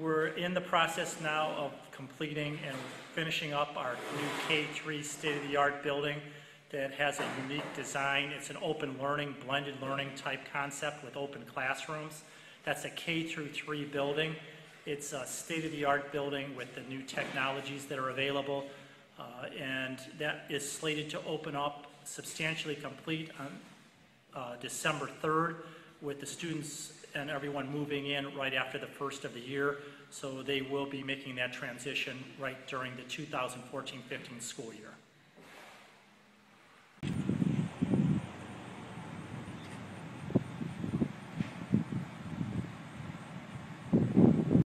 We're in the process now of completing and finishing up our new K-3 state-of-the-art building that has a unique design. It's an open learning, blended learning type concept with open classrooms. That's a K through 3 building. It's a state-of-the-art building with the new technologies that are available, uh, and that is slated to open up substantially complete on uh, December 3rd, with the students and everyone moving in right after the first of the year. So they will be making that transition right during the 2014-15 school year.